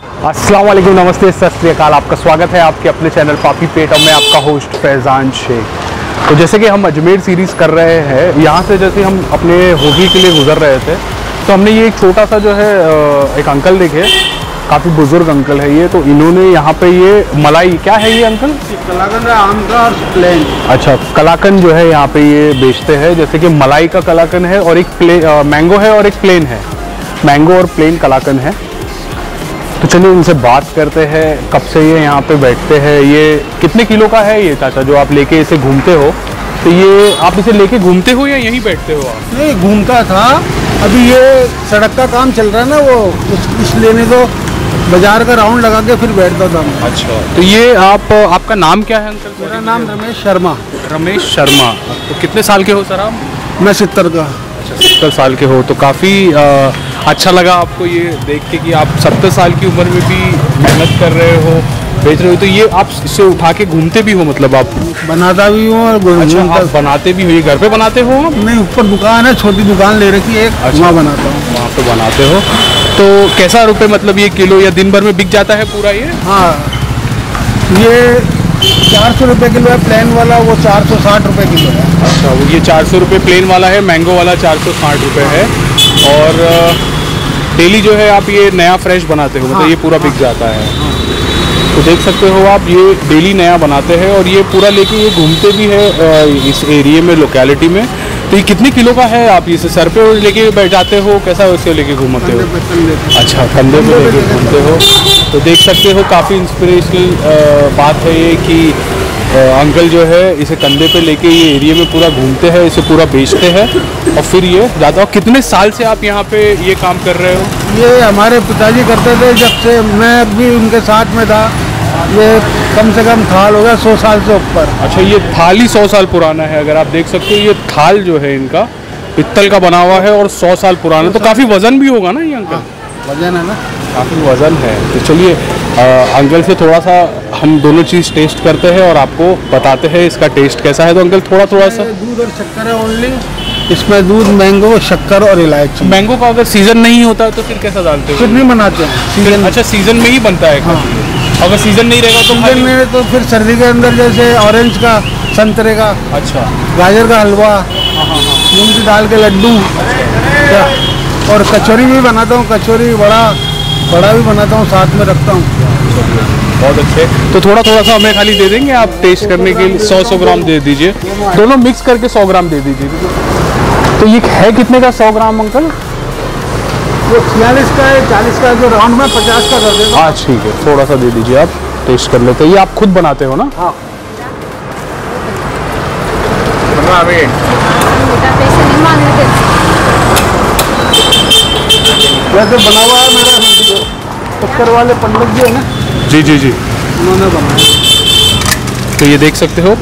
अस्सलाम वालेकुम नमस्ते सत आपका स्वागत है आपके अपने चैनल पापी पेट और मैं आपका होस्ट फैज़ान शेख। तो जैसे कि हम अजमेर सीरीज़ कर रहे हैं यहाँ से जैसे हम अपने होगी के लिए गुजर रहे थे तो हमने ये एक छोटा सा जो है एक अंकल देखे काफ़ी बुज़ुर्ग अंकल है ये तो इन्होंने यहाँ पे ये मलाई क्या है ये अंकल? कलाकंद है आम का और प्लेन। अच्छा कलाकन जो है यहाँ पे ये बेचते हैं जैसे कि मलाई का कलाकन है और एक प्ले मैंगो है और एक प्लेन है। मैंगो और प्लेन कलाकन है। तो चलिए इनसे बात करते हैं कब से ये यहाँ पे बैठते हैं। ये कितने किलो का है ये चाचा जो आप लेके इसे घूमते हो? तो ये आप इसे लेके घूमते हो या यहीं बैठते हो आप? नहीं घूमता था। अभी ये सड़क का काम चल रहा है ना वो उस इसलिए नहीं तो बाज़ार का राउंड लगा के फिर बैठता था मैं। अच्छा। तो ये आप आपका नाम क्या है अंकल? मेरा नाम रमेश शर्मा। रमेश शर्मा। तो कितने साल के हो सर आप? मैं सितर का। अच्छा सत्तर साल के हो तो काफ़ी अच्छा लगा आपको ये देख के कि आप सत्तर साल की उम्र में भी मेहनत कर रहे हो बेच रहे हो तो ये आप इसे उठा के घूमते भी हो मतलब आप? बनाता भी हूँ और अच्छा आप बनाते भी हो ये घर पे बनाते हो आप? नहीं ऊपर दुकान है छोटी दुकान ले रखी है एक अच्छा। वहाँ बनाता हूँ। वहाँ पे बनाते हो। तो कैसा रुपए मतलब ये किलो या दिन भर में बिक जाता है पूरा ये? हाँ ये चार सौ रुपये किलो है प्लेन वाला वो चार सौ साठ रुपये किलो है। अच्छा वो ये चार सौ रुपये प्लेन वाला है मैंगो वाला चार सौ साठ रुपये है। और डेली जो है आप ये नया फ्रेश बनाते हो मतलब हाँ, ये पूरा बिक जाता है। तो देख सकते हो आप ये डेली नया बनाते हैं और ये पूरा लेके ये घूमते भी है इस एरिए में लोकेलिटी में। तो ये कितने किलो का है? आप इसे सर पे लेके बैठ जाते हो? कैसा उसे लेके घूमते हो? अच्छा कंधे पे लेके घूमते हो। तो देख सकते हो, काफ़ी इंस्पिरेशनल बात है ये कि अंकल जो है, इसे कंधे पे लेके ये एरिया में पूरा घूमते हैं, इसे पूरा बेचते हैं। और फिर ये जाता कितने साल से आप यहाँ पे ये काम कर रहे हो? ये हमारे पिताजी करते थे जब से मैं भी उनके साथ में था। ये कम से कम थाल होगा सौ साल से ऊपर। अच्छा ये थाल ही सौ साल पुराना है अगर आप देख सकते हो ये थाल जो है इनका पित्तल का बना हुआ है और सौ साल पुराना है तो काफ़ी वज़न भी होगा ना ये अंकल? वज़न है ना? काफ़ी वज़न है। तो चलिए अंकल से थोड़ा सा हम दोनों चीज़ टेस्ट करते हैं और आपको बताते हैं इसका टेस्ट कैसा है। तो अंकल थोड़ा थोड़ा सा दूध और शक्कर है ओनली इसमें दूध मैंगो शक्कर और इलायची। मैंगो का अगर सीज़न नहीं होता तो फिर कैसा डालते हो? फिर हो नहीं बनाते हैं। सीज़न अच्छा सीज़न में ही बनता है। खाली। अगर सीज़न नहीं रहेगा तो सीज़न में तो फिर सर्दी के अंदर जैसे ऑरेंज का संतरे का अच्छा। गाजर का हलवा मूंग की दाल के लड्डू क्या? और कचौरी भी बनाता हूँ कचौरी बड़ा बड़ा भी बनाता हूँ साथ में रखता हूँ। बहुत अच्छे। तो थोड़ा थोड़ा सा हमें खाली दे देंगे आप टेस्ट करने के लिए सौ सौ ग्राम दे दीजिए। दोनों मिक्स करके सौ ग्राम दे दीजिए। तो ये है कितने का सौ ग्राम अंकल? वो छियालीस का है चालीस का जो राउंड में पचास का कर देगा। हाँ ठीक है थोड़ा सा दे दीजिए आप टेस्ट कर लेते हैं। ये आप खुद बनाते हो ना? हाँ। पैसे नहीं मांग रहे वैसे बना हुआ है मेरा चक्कर वाले पंडित जी है ना? जी जी जी। उन्होंने बनाया। तो ये देख सकते हो?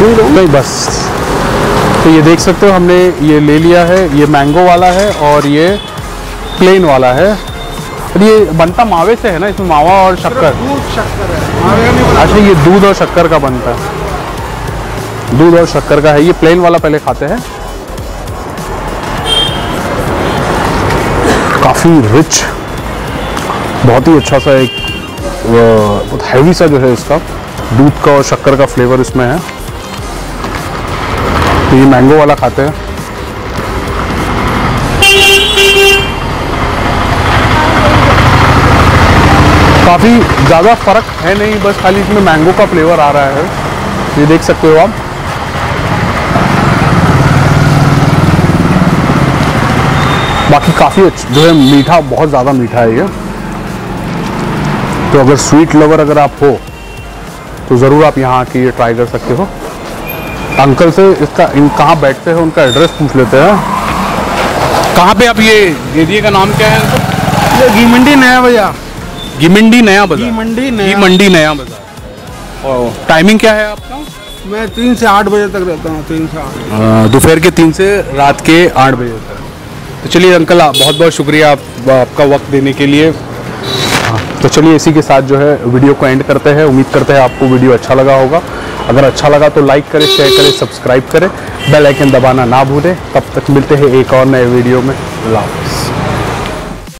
नहीं बस। तो ये देख सकते हो हमने ये ले लिया है ये मैंगो वाला है और ये प्लेन वाला है। और ये बनता मावे से है ना इसमें मावा और शक्कर? है। अच्छा ये दूध और शक्कर का बनता है। दूध और शक्कर का है। ये प्लेन वाला पहले खाते हैं। काफ़ी रिच बहुत ही अच्छा सा एक बहुत हैवी सा जो है इसका दूध का और शक्कर का फ्लेवर इसमें है। तो ये मैंगो वाला खाते हैं। काफ़ी ज़्यादा फ़र्क है नहीं, बस खाली इसमें मैंगो का फ्लेवर आ रहा है। ये देख सकते हो आप। बाकी काफ़ी जो है मीठा, बहुत ज़्यादा मीठा है ये। तो अगर स्वीट लवर अगर आप हो तो ज़रूर आप यहाँ आके ये ट्राई कर सकते हो। अंकल से इसका इन कहाँ बैठते हैं उनका एड्रेस पूछ लेते हैं। कहाँ पे आप ये एरिया का नाम क्या है? ये घी मंडी नया बाज़ार। घी मंडी नया बाज़ार। मंडी नया। मंडी नया बाज़ार। और टाइमिंग क्या है आपका? मैं तीन से आठ बजे तक रहता हूँ तीन से आठ दोपहर के तीन से रात के आठ बजे तक। तो चलिए अंकल आप बहुत बहुत शुक्रिया आप आपका वक्त देने के लिए। तो चलिए इसी के साथ जो है वीडियो को एंड करते हैं। उम्मीद करते हैं आपको वीडियो अच्छा लगा होगा। अगर अच्छा लगा तो लाइक करें शेयर करें सब्सक्राइब करें। बेल आइकन दबाना ना भूलें। तब तक मिलते हैं एक और नए वीडियो में। हाफ़िज़।